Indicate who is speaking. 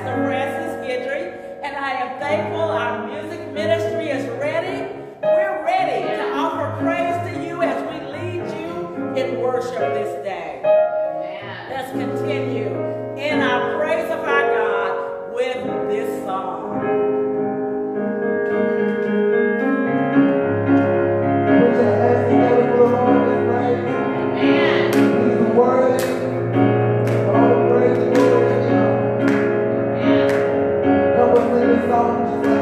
Speaker 1: Pastor Francis Guidry, and I am thankful our music love.